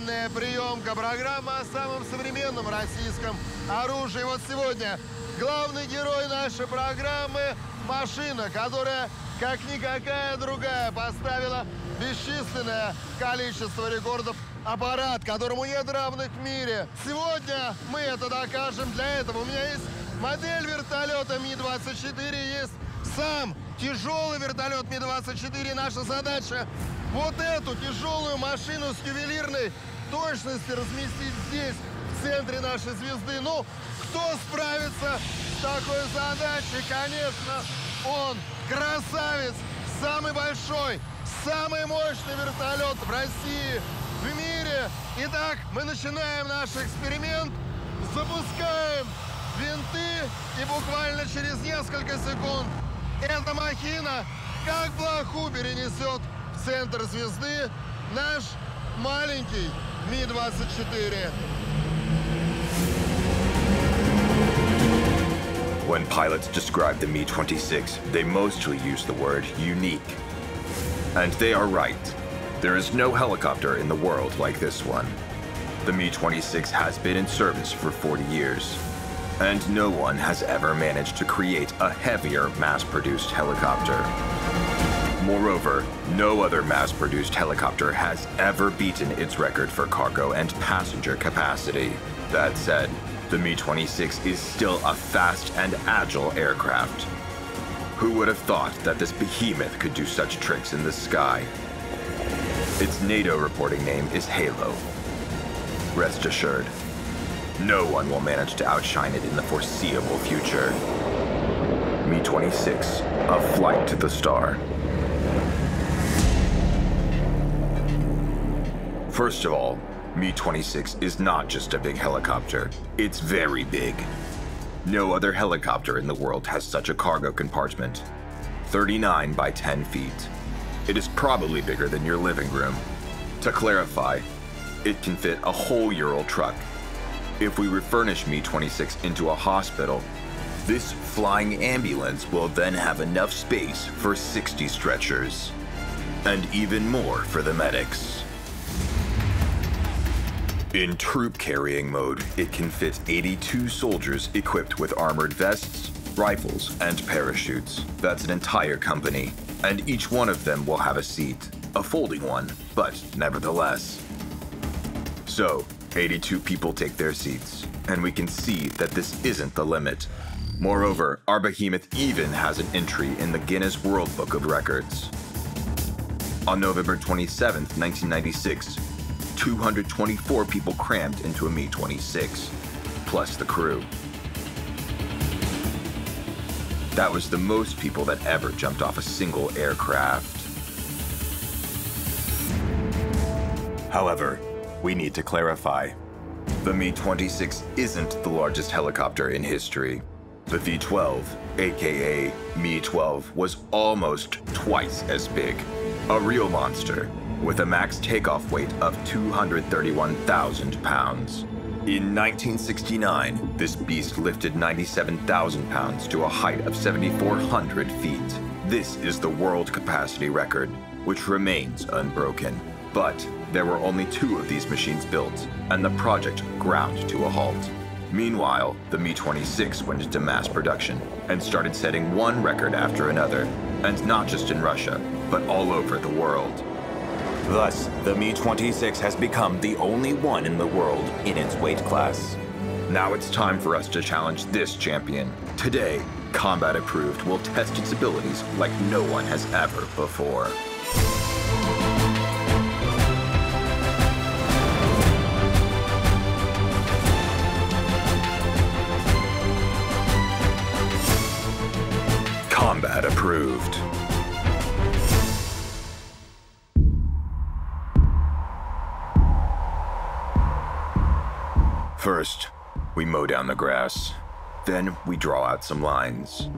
долгожданная приемка, программа о самом современном российском оружии. Вот сегодня главный герой нашей программы – машина, которая, как никакая другая, поставила бесчисленное количество рекордов. Аппарат, которому нет равных в мире. Сегодня мы это докажем. Для этого у меня есть модель вертолета Ми-24, есть сам тяжелый вертолет Ми-24. Наша задача вот эту тяжелую машину с ювелирной точностью разместить здесь, в центре нашей звезды. Ну, кто справится с такой задачей? Конечно, он красавец, самый большой, самый мощный вертолет в России, в мире. Итак, мы начинаем наш эксперимент, запускаем винты и буквально через несколько секунд эта махина как блоху перенесет центр звезды наш маленький Ми-24. When pilots describe the Mi 26, they mostly use the word unique. And they are right. There is no helicopter in the world like this one. The Mi 26 has been in service for 40 years, and no one has ever managed to create a heavier mass produced helicopter. Moreover, no other mass produced helicopter has ever beaten its record for cargo and passenger capacity. That said, the Mi 26 is still a fast and agile aircraft. Who would have thought that this behemoth could do such tricks in the sky? Its NATO reporting name is Halo. Rest assured, no one will manage to outshine it in the foreseeable future. Mi 26, a flight to the star. First of all, Mi 26 is not just a big helicopter, it's very big. No other helicopter in the world has such a cargo compartment 39 by 10 feet. It is probably bigger than your living room. To clarify, it can fit a whole Ural truck. If we refurnish Mi 26 into a hospital, this flying ambulance will then have enough space for 60 stretchers. And even more for the medics. In troop carrying mode, it can fit 82 soldiers equipped with armored vests, rifles, and parachutes. That's an entire company, and each one of them will have a seat. A folding one, but nevertheless. So, 82 people take their seats, and we can see that this isn't the limit. Moreover, our behemoth even has an entry in the Guinness World Book of Records. On November 27, 1996, 224 people crammed into a Mi 26, plus the crew. That was the most people that ever jumped off a single aircraft. However, we need to clarify. The Mi 26 isn't the largest helicopter in history. The V 12, aka Mi 12, was almost twice as big. A real monster, with a max takeoff weight of 231,000 pounds. In 1969, this beast lifted 97,000 pounds to a height of 7,400 feet. This is the world capacity record, which remains unbroken. But there were only two of these machines built, and the project ground to a halt. Meanwhile, the Mi 26 went into mass production and started setting one record after another, and not just in Russia, but all over the world. Thus, the Mi 26 has become the only one in the world in its weight class. Now it's time for us to challenge this champion. Today, Combat Approved will test its abilities like no one has ever before. First, we mow down the grass. Then we draw out some lines.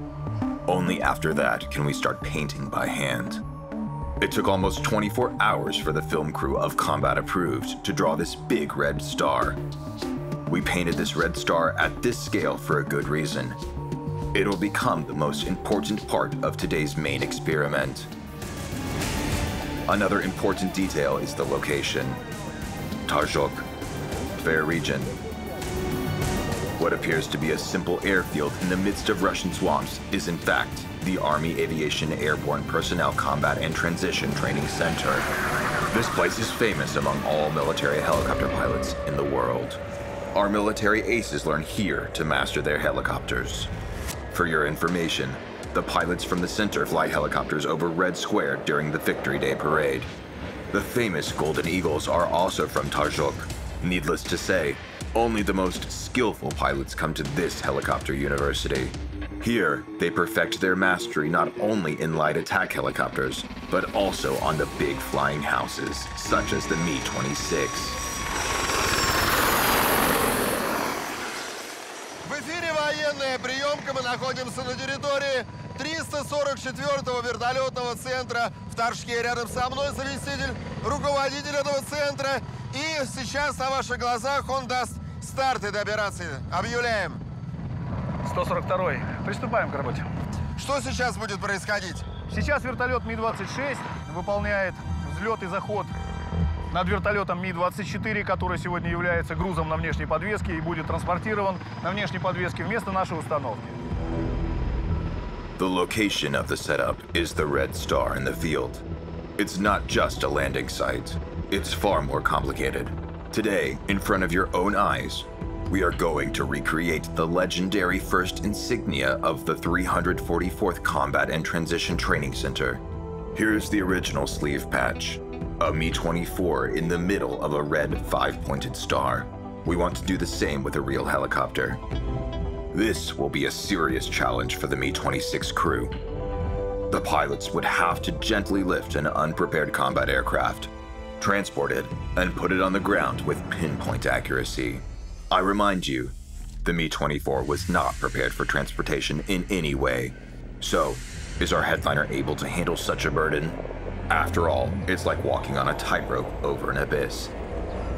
Only after that can we start painting by hand. It took almost 24 hours for the film crew of Combat Approved to draw this big red star. We painted this red star at this scale for a good reason. It'll become the most important part of today's main experiment. Another important detail is the location. Torzhok, Tver region. What appears to be a simple airfield in the midst of Russian swamps is in fact the Army Aviation Airborne Personnel Combat and Transition Training Center. This place is famous among all military helicopter pilots in the world. Our military aces learn here to master their helicopters. For your information, the pilots from the center fly helicopters over Red Square during the Victory Day parade. The famous Golden Eagles are also from Torzhok. Needless to say, only the most skillful pilots come to this helicopter university. Here, they perfect their mastery not only in light attack helicopters, but also on the big flying houses, such as the Mi 26. В эфире военная приемка. Мы находимся на территории 344-го вертолетного центра в Торжке. Рядом со мной заместитель руководителя этого центра. И сейчас на ваших глазах он даст старт этой операции. Объявляем. 142 Приступаем к работе. Что сейчас будет происходить? Сейчас вертолет Ми-26 выполняет взлет и заход над вертолетом Ми-24, который сегодня является грузом на внешней подвеске и будет транспортирован на внешней подвеске вместо нашей установки. The location of the setup is the red star in the field. It's not just a landing site, it's far more complicated. Today, in front of your own eyes, we are going to recreate the legendary first insignia of the 344th Combat and Transition Training Center. Here's the original sleeve patch a Mi 24 in the middle of a red five pointed star. We want to do the same with a real helicopter. This will be a serious challenge for the Mi 26 crew. The pilots would have to gently lift an unprepared combat aircraft, transport it, and put it on the ground with pinpoint accuracy. I remind you, the Mi 24 was not prepared for transportation in any way. So, is our headliner able to handle such a burden? After all, it's like walking on a tightrope over an abyss.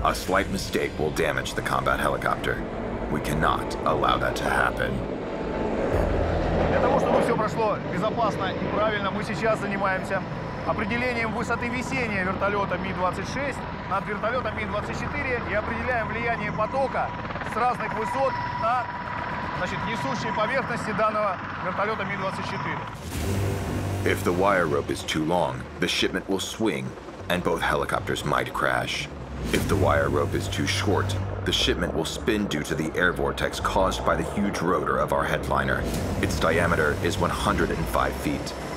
A slight mistake will damage the combat helicopter. We cannot allow that to happen. Для того, чтобы все прошло безопасно и правильно, мы сейчас занимаемся определением высоты висения вертолета Ми-26 над вертолетом Ми-24 и определяем влияние потока с разных высот на значит, несущие поверхности данного вертолета Ми-24. If the wire rope is too long, the shipment will swing, and both helicopters might crash. If the wire rope is too short, the shipment will spin due to the air vortex caused by the huge rotor of our headliner. Its diameter is 105 feet,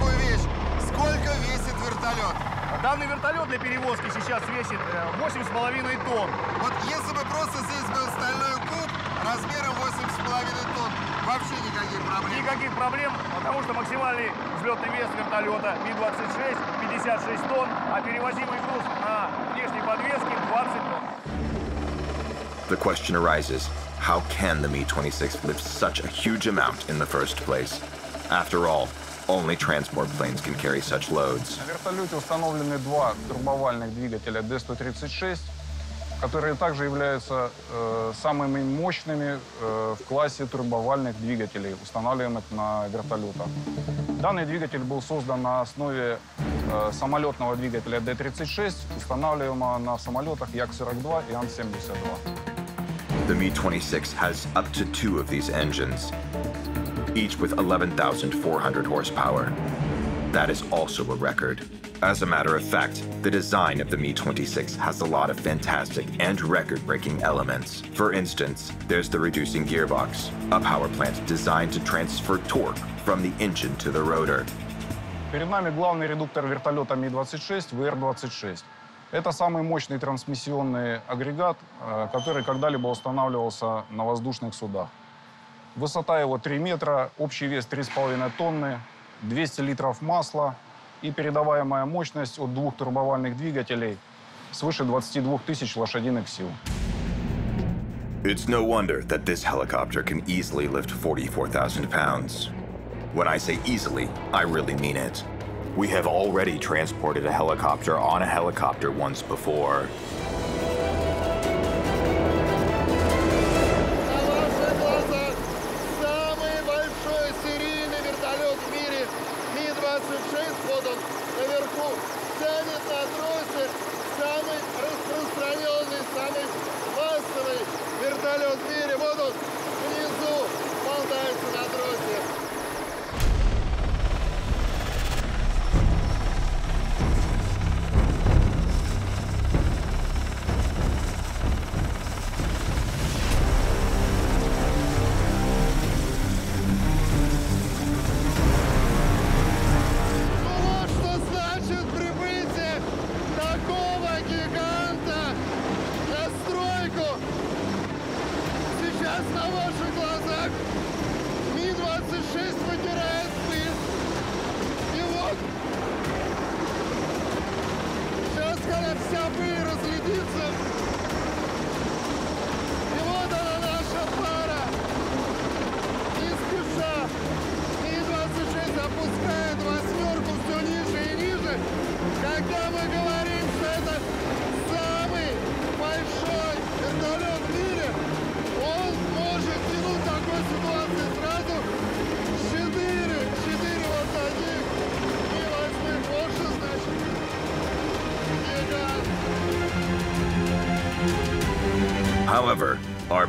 такую вещь. Сколько весит вертолет? Данный вертолет для перевозки сейчас весит э, 8,5 тонн. Вот если бы просто здесь был стальной куб размером 8,5 тонн, вообще никаких проблем. Никаких проблем, потому что максимальный взлетный вес вертолета Ми-26 56 тонн, а перевозимый груз на внешней подвеске 20 тонн. The question arises how can the Mi 26 lift such a huge amount in the first place? After all, only transport planes can carry such loads. На вертолете установлены два турбовальных двигателя D-136, которые также являются э, самыми мощными э, в классе турбовальных двигателей, устанавливаемых на вертолетах. Данный двигатель был создан на основе э, самолетного двигателя D-36, устанавливаемого на самолетах Як-42 и Ан-72. The Mi 26 has up to two of these engines, each with 11,400 horsepower. That is also a record. As a matter of fact, the design of the Mi 26 has a lot of fantastic and record breaking elements. For instance, there's the reducing gearbox, a power plant designed to transfer torque from the engine to the rotor. Перед нами главный редуктор вертолета Ми-26 ВР-26. Это самый мощный трансмиссионный агрегат, э, который когда-либо устанавливался на воздушных судах. Высота его 3 метра, общий вес 3,5 тонны, 200 литров масла, и передаваемая мощность от двух турбовальных двигателей свыше 22 тысяч лошадиных сил. It's no wonder that this helicopter can easily lift 44,000 pounds. When I say easily, I really mean it. We have already transported a helicopter on a helicopter once before.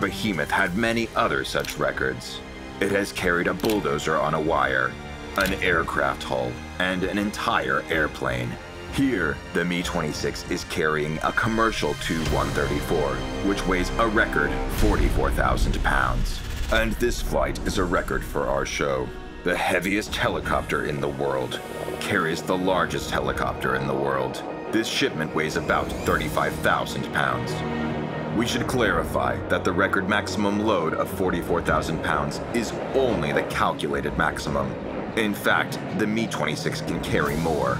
Behemoth had many other such records. It has carried a bulldozer on a wire, an aircraft hull, and an entire airplane. Here, the Mi 26 is carrying a commercial Tu-134, which weighs a record 44,000 pounds. And this flight is a record for our show. The heaviest helicopter in the world carries the largest helicopter in the world. This shipment weighs about 35,000 pounds. We should clarify that the record maximum load of 44,000 pounds is only the calculated maximum. In fact, the Mi 26 can carry more.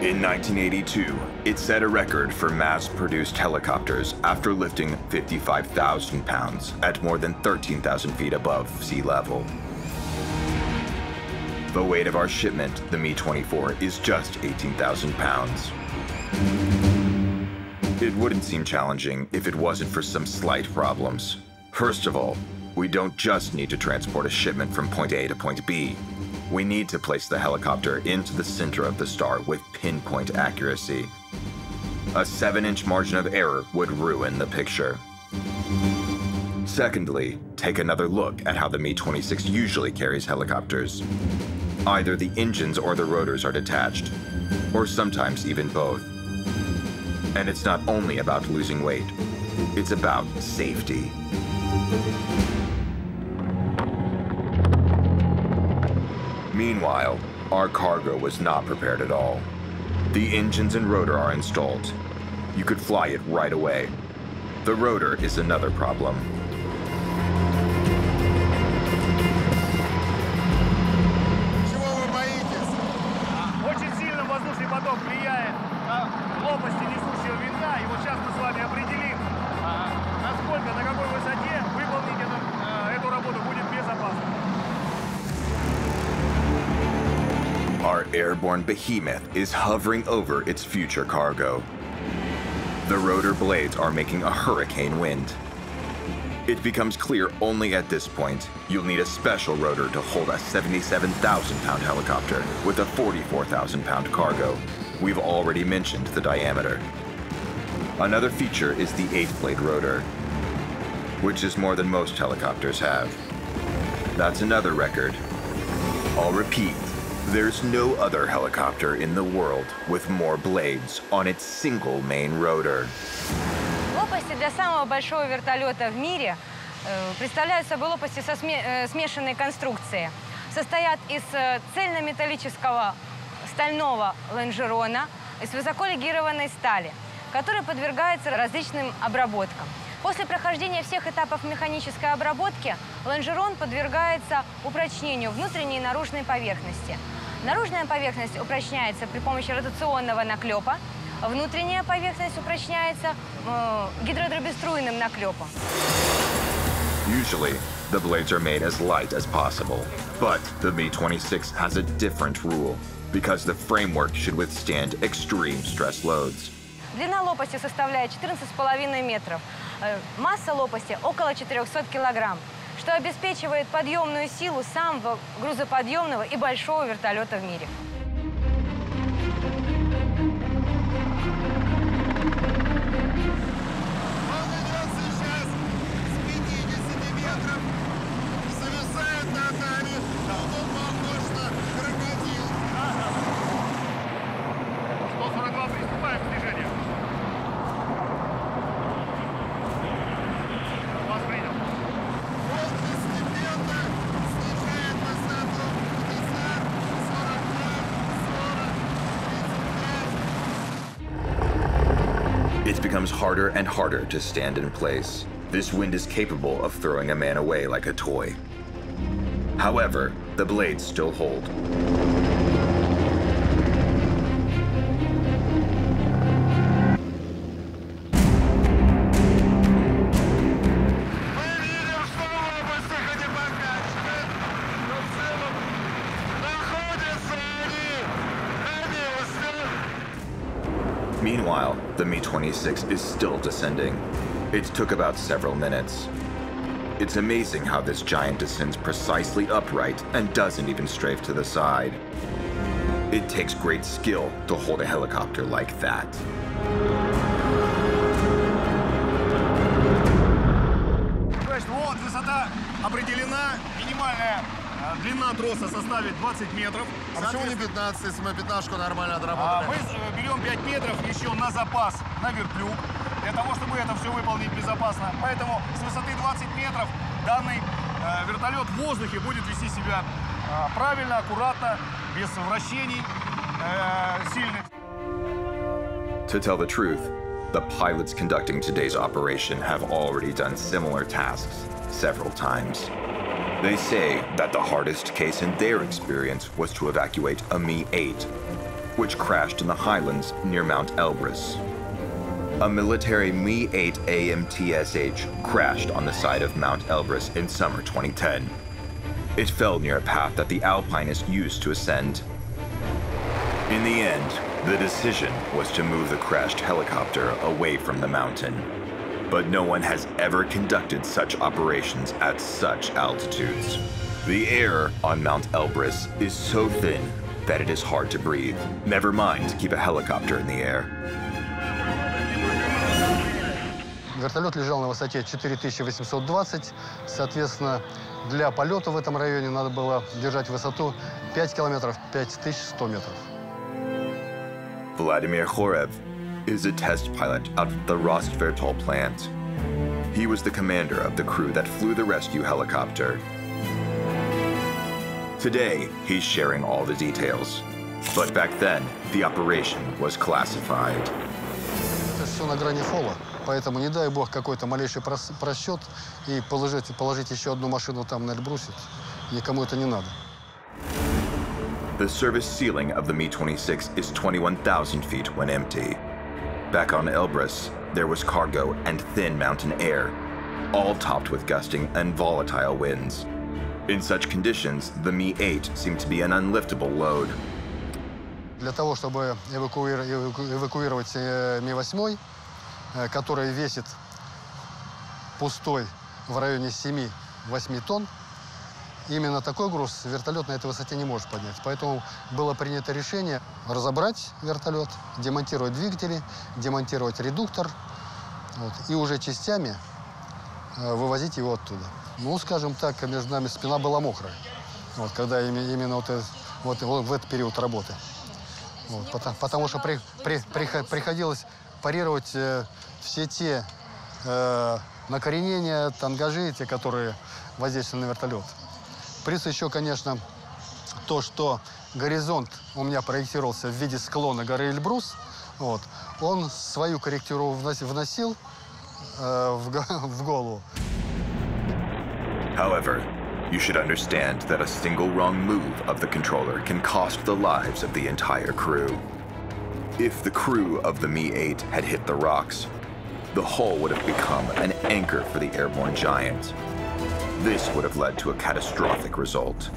In 1982, it set a record for mass produced helicopters after lifting 55,000 pounds at more than 13,000 feet above sea level. The weight of our shipment, the Mi 24, is just 18,000 pounds. It wouldn't seem challenging if it wasn't for some slight problems. First of all, we don't just need to transport a shipment from point A to point B. We need to place the helicopter into the center of the star with pinpoint accuracy. A 7 inch margin of error would ruin the picture. Secondly, take another look at how the Mi 26 usually carries helicopters. Either the engines or the rotors are detached, or sometimes even both. And it's not only about losing weight, it's about safety. Meanwhile, our cargo was not prepared at all. The engines and rotor are installed. You could fly it right away. The rotor is another problem. Чего вы боитесь? Очень сильно воздушный поток влияет на лопасти несущего винта. И вот сейчас мы с вами определим, а, насколько, на какой высоте выполнить эту, а, эту работу будет безопасно. Our airborne behemoth is hovering over its future cargo. The rotor blades are making a hurricane wind. It becomes clear only at this point you'll need a special rotor to hold a 77,000 pound helicopter with a 44,000 pound cargo. We've already mentioned the diameter. Another feature is the 8 blade rotor, which is more than most helicopters have. That's another record. I'll repeat there's no other helicopter in the world with more blades on its single main rotor. Лопасти для самого большого вертолета в мире э, представляют собой лопасти со сме- э, смешанной конструкции. Состоят из э, цельнометаллического стального лонжерона из высоколегированной стали, который подвергается различным обработкам. После прохождения всех этапов механической обработки лонжерон подвергается упрочнению внутренней и наружной поверхности. Наружная поверхность упрочняется при помощи ротационного наклепа, внутренняя поверхность упрочняется э, гидродробеструйным наклепом. Usually, the blades are made as light as possible. But the Mi-26 has a different rule, because the framework should withstand extreme stress loads. Длина лопасти составляет 14,5 метров. Э, Масса лопасти около 400 килограмм, что обеспечивает подъемную силу самого грузоподъемного и большого вертолета в мире. Harder and harder to stand in place. This wind is capable of throwing a man away like a toy. However, the blades still hold. 26 is still descending. It took about several minutes. It's amazing how this giant descends precisely upright and doesn't even strafe to the side. It takes great skill to hold a helicopter like that. Длина троса составит 20 метров. А почему не 15, если мы пятнашку нормально А отработали? мы э, берем 5 метров еще на запас на вертлюг, для того, чтобы это все выполнить безопасно. Поэтому с высоты 20 метров данный э, вертолет в воздухе будет вести себя э, правильно, аккуратно, без вращений э, сильных. To tell the truth, the pilots conducting today's operation have already done similar tasks several times. They say that the hardest case in their experience was to evacuate a Mi 8, which crashed in the highlands near Mount Elbrus. A military Mi 8 AMTSH crashed on the side of Mount Elbrus in summer 2010. It fell near a path that the alpinists used to ascend in the end, the decision was to move the crashed helicopter away from the mountain But no one has ever conducted such operations at such altitudes. The air on Mount Elbrus is so thin that it is hard to breathe. Never mind keep a helicopter in the air. Вертолет лежал на высоте 4820. Соответственно, для полета в этом районе надо было держать высоту 5 километров, 5100 метров. Vladimir Khorev is a test pilot out of the Rostvertol plant. He was the commander of the crew that flew the rescue helicopter. Today, he's sharing all the details. But back then, the operation was classified. Это все на грани фола. Поэтому не дай бог какой-то малейший прос- просчет и положить, положить еще одну машину там на Эльбрусе. Никому это не надо. The service ceiling of the Mi 26 is 21,000 feet when empty. Back on Elbrus, there was cargo and thin mountain air, all topped with gusting and volatile winds. In such conditions, the Mi 8 seemed to be an unliftable load. Для того, чтобы эвакуир- эваку- эвакуировать э, Ми-8, э, который весит пустой в районе 7-8 тонн, именно такой груз вертолет на этой высоте не может поднять. Поэтому было принято решение разобрать вертолет, демонтировать двигатели, демонтировать редуктор вот, и уже частями э, вывозить его оттуда. Ну, скажем так, между нами спина была мокрая, вот, когда именно вот, вот, вот в этот период работы. Вот, потому, потому что при- при- прихо- приходилось парировать э, все те э, накоренения, тангажи, те, которые воздействовали на вертолет. Плюс еще, конечно, то, что горизонт у меня проектировался в виде склона горы Эльбрус, вот, он свою корректуру внос- вносил э, в, в голову. However, You should understand that a single wrong move of the controller can cost the lives of the entire crew. If the crew of the Mi 8 had hit the rocks, the hull would have become an anchor for the airborne giant. This would have led to a catastrophic result.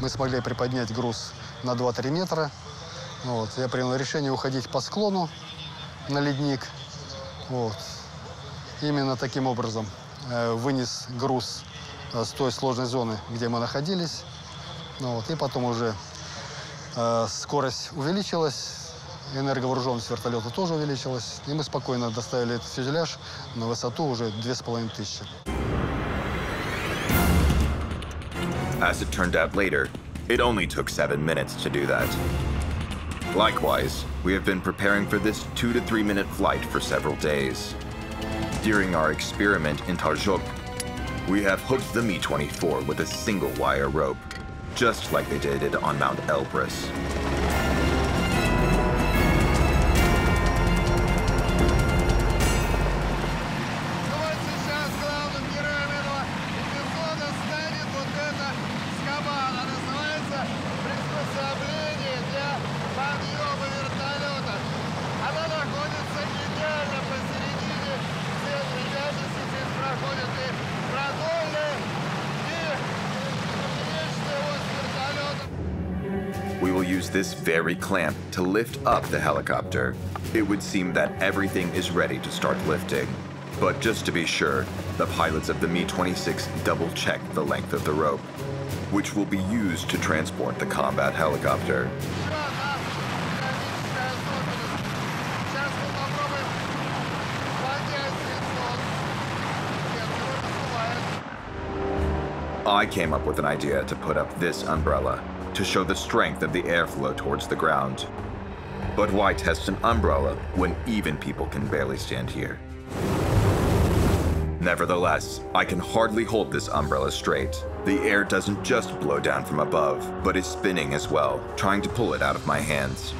Мы смогли приподнять груз на 2-3 метра. Вот. Я принял решение уходить по склону на ледник. Вот. Именно таким образом э, вынес груз э, с той сложной зоны, где мы находились. Вот. И потом уже э, скорость увеличилась, энерговооруженность вертолета тоже увеличилась. И мы спокойно доставили этот фюзеляж на высоту уже 2500. As it turned out later, it only took seven minutes to do that. Likewise, we have been preparing for this two to three minute flight for several days. During our experiment in Tarjok, we have hooked the Mi 24 with a single wire rope, just like they did it on Mount Elbrus. this very clamp to lift up the helicopter, it would seem that everything is ready to start lifting. But just to be sure, the pilots of the Mi-26 double-check the length of the rope, which will be used to transport the combat helicopter. I came up with an idea to put up this umbrella to show the strength of the airflow towards the ground. But why test an umbrella when even people can barely stand here? Nevertheless, I can hardly hold this umbrella straight. The air doesn't just blow down from above, but is spinning as well, trying to pull it out of my hands.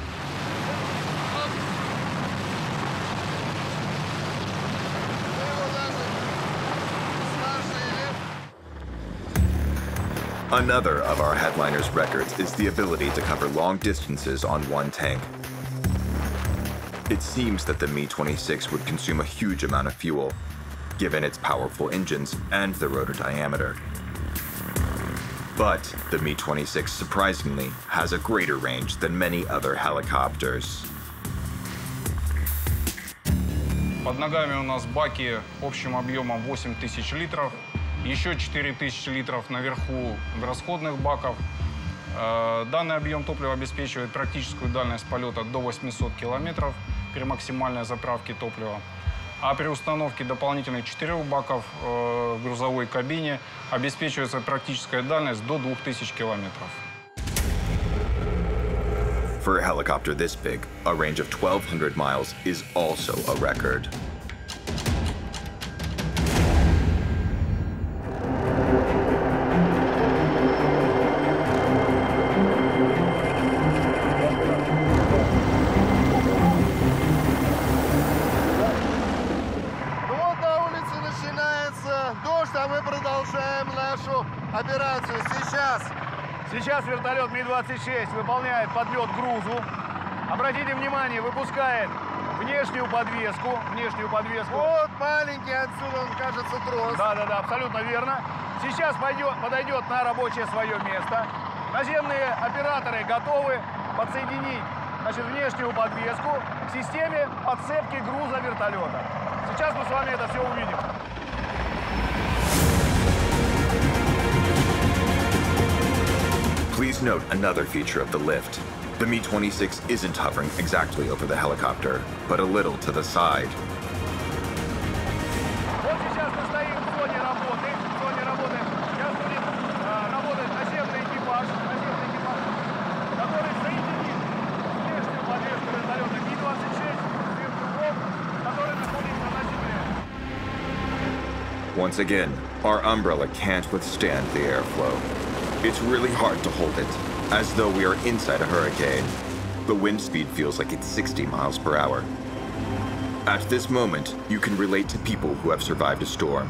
Another of our headliner's records is the ability to cover long distances on one tank. It seems that the Mi 26 would consume a huge amount of fuel, given its powerful engines and the rotor diameter. But the Mi 26 surprisingly has a greater range than many other helicopters. Под ногами у нас баки общим объемом 8000 литров. Еще 4000 литров наверху расходных баков. Э, Данный объем топлива обеспечивает практическую дальность полета до 800 километров при максимальной заправке топлива. А при установке дополнительных четырех баков э, в грузовой кабине обеспечивается практическая дальность до 2000 километров. For a helicopter this big, a range of 1,200 miles is also a record. Вертолет Ми-26 выполняет подлет грузу. Обратите внимание, выпускает внешнюю подвеску. Внешнюю подвеску. вот маленький отсюда, он кажется, трос. Да, да, да, абсолютно верно. Сейчас пойдет, подойдет на рабочее свое место. Наземные операторы готовы подсоединить значит, внешнюю подвеску к системе подцепки груза вертолета. Сейчас мы с вами это все увидим. note another feature of the lift. The Mi-26 isn't hovering exactly over the helicopter, but a little to the side. Once again, our umbrella can't withstand the airflow. It's really hard to hold it, as though we are inside a hurricane. The wind speed feels like it's 60 miles per hour. At this moment, you can relate to people who have survived a storm.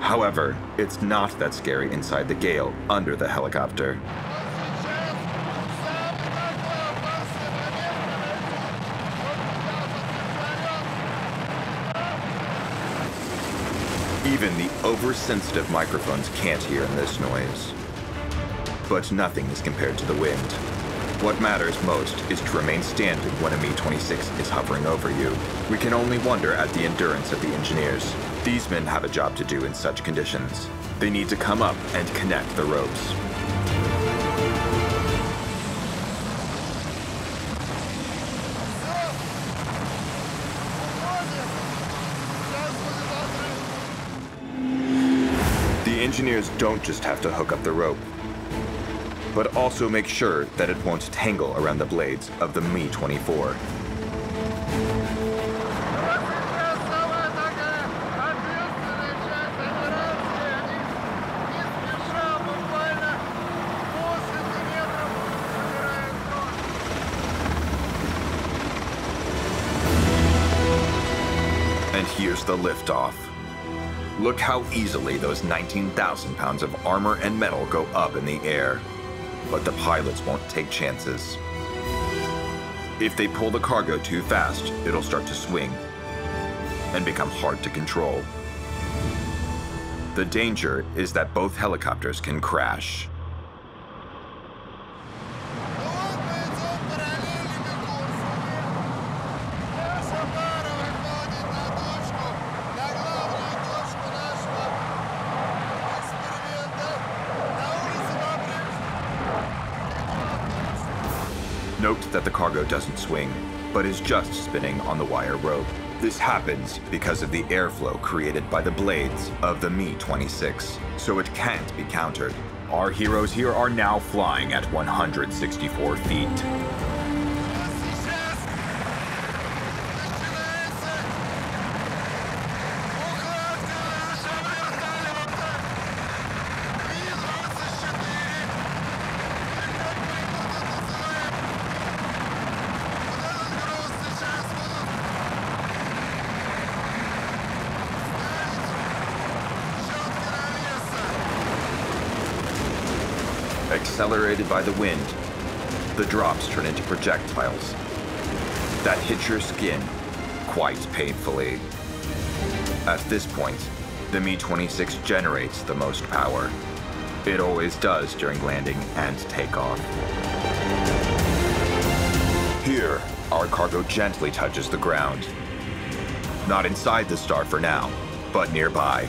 However, it's not that scary inside the gale under the helicopter. Even the oversensitive microphones can't hear this noise. But nothing is compared to the wind. What matters most is to remain standing when a Mi-26 is hovering over you. We can only wonder at the endurance of the engineers. These men have a job to do in such conditions. They need to come up and connect the ropes. The engineers don't just have to hook up the rope, but also make sure that it won't tangle around the blades of the Mi-24. And here's the liftoff. Look how easily those 19,000 pounds of armor and metal go up in the air. But the pilots won't take chances. If they pull the cargo too fast, it'll start to swing and become hard to control. The danger is that both helicopters can crash. That the cargo doesn't swing, but is just spinning on the wire rope. This happens because of the airflow created by the blades of the Mi-26, so it can't be countered. Our heroes here are now flying at 164 feet. By the wind, the drops turn into projectiles that hit your skin quite painfully. At this point, the Mi-26 generates the most power. It always does during landing and takeoff. Here, our cargo gently touches the ground. Not inside the star for now, but nearby.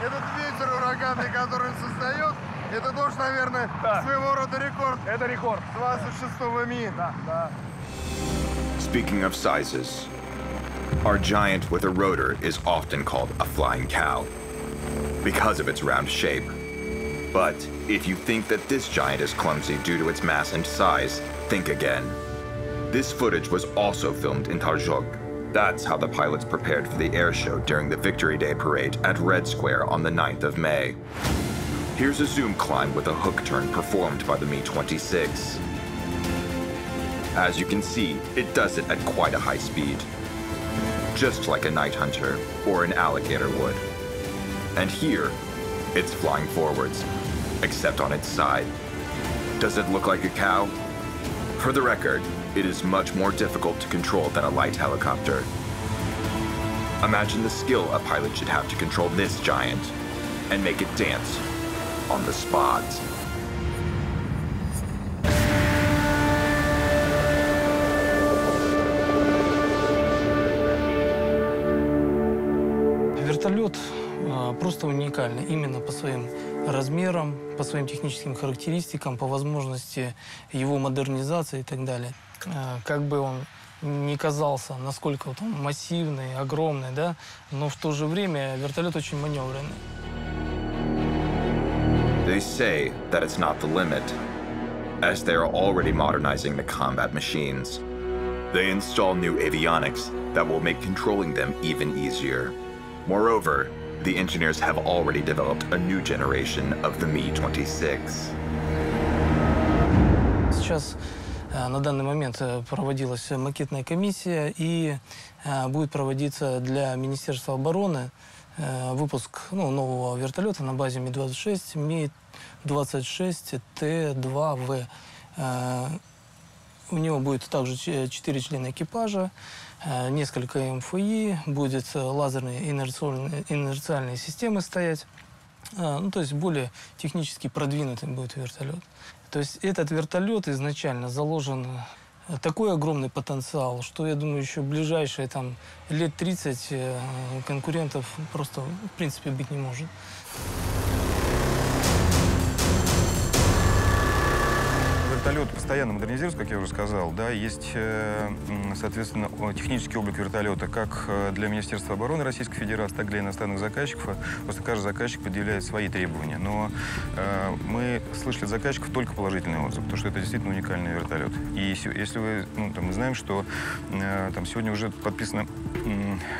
этот ветер ураганный, который создает, это тоже, наверное, да. своего рода рекорд. Это рекорд. 26 ми. Да, да. Speaking of sizes, our giant with a rotor is often called a flying cow because of its round shape. But if you think that this giant is clumsy due to its mass and size, think again. This footage was also filmed in Torzhok, that's how the pilots prepared for the air show during the Victory Day parade at Red Square on the 9th of May. Here's a zoom climb with a hook turn performed by the Mi-26. As you can see, it does it at quite a high speed. Just like a night hunter or an alligator would. And here, it's flying forwards, except on its side. Does it look like a cow? For the record, it is much more difficult to control than a light helicopter. Imagine the skill a pilot should have to control this giant and make it dance on the spot. Просто уникальный именно по своим размерам, по своим техническим характеристикам, по возможности его модернизации и так далее. А, Как бы он не казался, насколько вот он массивный, огромный, да, но в то же время вертолет очень маневренный. They say that it's not the limit, as they are already modernizing the combat machines. They install new avionics that will make controlling them even easier. Moreover, the engineers have already developed a new generation of the Mi 26. Сейчас э, на данный момент э, проводилась макетная комиссия и э, будет проводиться для Министерства обороны выпуск ну, нового вертолета на базе Ми-26, Ми-26Т2В. Э, У него будет также четыре члена экипажа, несколько МФИ, будет э, лазерные инерциальные, системы стоять. А, Ну, то есть более технически продвинутый будет вертолет. То есть этот вертолет изначально заложен э, такой огромный потенциал, что, я думаю, еще ближайшие там лет 30 э, конкурентов просто в принципе быть не может. Вертолет постоянно модернизируется, как я уже сказал. Да, есть, э, соответственно, технический облик вертолета как э, для Министерства обороны Российской Федерации, так и для иностранных заказчиков. Просто каждый заказчик предъявляет свои требования. Но э, мы слышали от заказчиков только положительный отзыв, потому что это действительно уникальный вертолет. И если вы, ну, там, мы знаем, что э, там сегодня уже подписано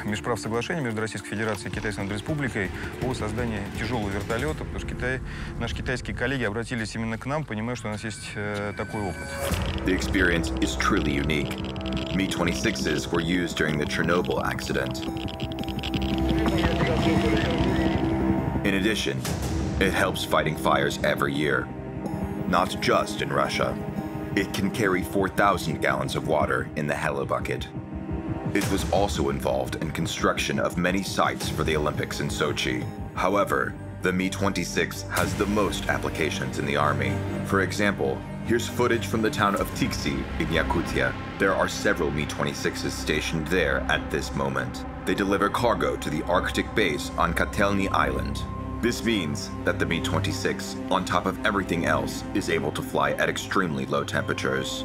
межправ соглашение между Российской Федерацией и Китайской Народной Республикой о создании тяжелого вертолета, потому что Китай, наши китайские коллеги обратились именно к нам, понимая, что у нас есть э, такой опыт. The experience is truly unique. Mi 26s were used during the Chernobyl accident. In addition, it helps fighting fires every year. Not just in Russia. It can carry 4,000 gallons of water in the Hella bucket. It was also involved in construction of many sites for the Olympics in Sochi. However, the Mi 26 has the most applications in the army. For example, here's footage from the town of Tiksi in Yakutia. There are several Mi 26s stationed there at this moment. They deliver cargo to the Arctic base on Kotelny Island. This means that the Mi 26, on top of everything else, is able to fly at extremely low temperatures.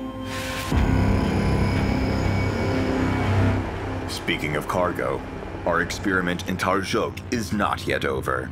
Speaking of cargo, our experiment in Torzhok is not yet over.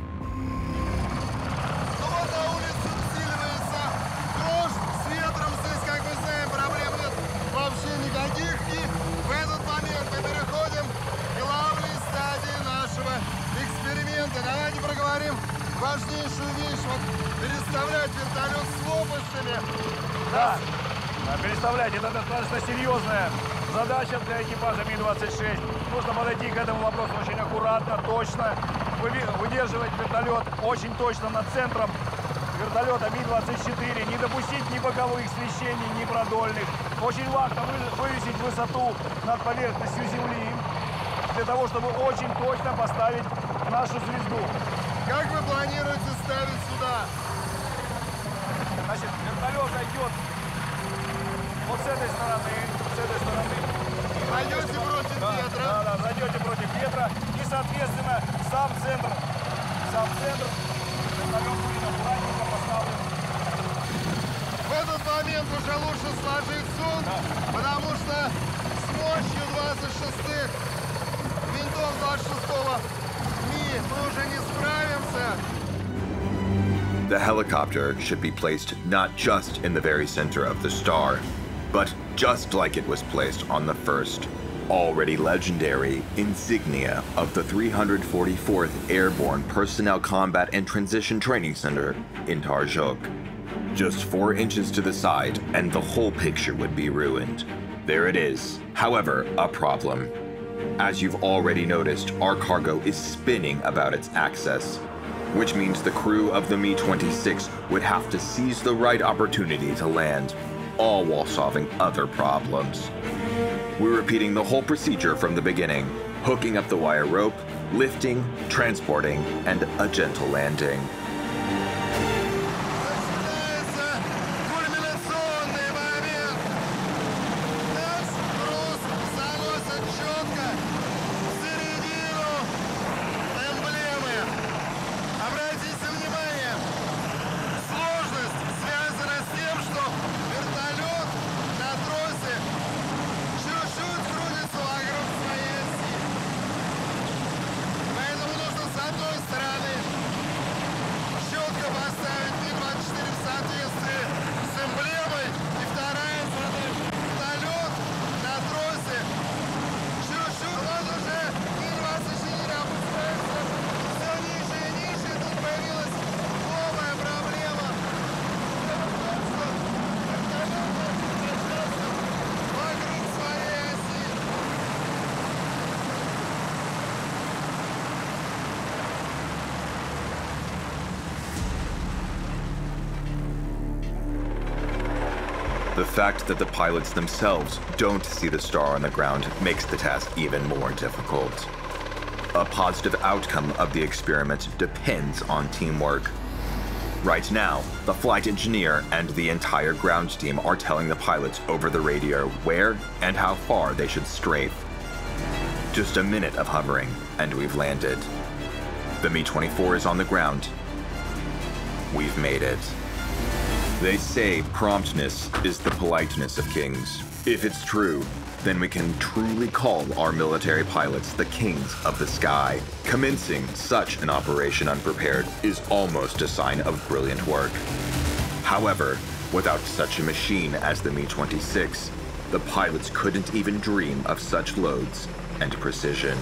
момент уже лучше сложить потому что с мощью 26 винтов 26-го ми мы уже не справимся. The helicopter should be placed not just in the very center of the star, but just like it was placed on the first, already legendary insignia of the 344th Airborne Personnel Combat and Transition Training Center in Torzhok. Just four inches to the side, and the whole picture would be ruined. There it is. However, a problem. As you've already noticed, our cargo is spinning about its axis, which means the crew of the Mi 26 would have to seize the right opportunity to land, all while solving other problems. We're repeating the whole procedure from the beginning hooking up the wire rope, lifting, transporting, and a gentle landing. The fact that the pilots themselves don't see the star on the ground makes the task even more difficult. A positive outcome of the experiment depends on teamwork. Right now, the flight engineer and the entire ground team are telling the pilots over the radio where and how far they should strafe. Just a minute of hovering, and we've landed. The Mi 24 is on the ground. We've made it. They say promptness is the politeness of kings. If it's true, then we can truly call our military pilots the kings of the sky. Commencing such an operation unprepared is almost a sign of brilliant work. However, without such a machine as the Mi 26, the pilots couldn't even dream of such loads and precision.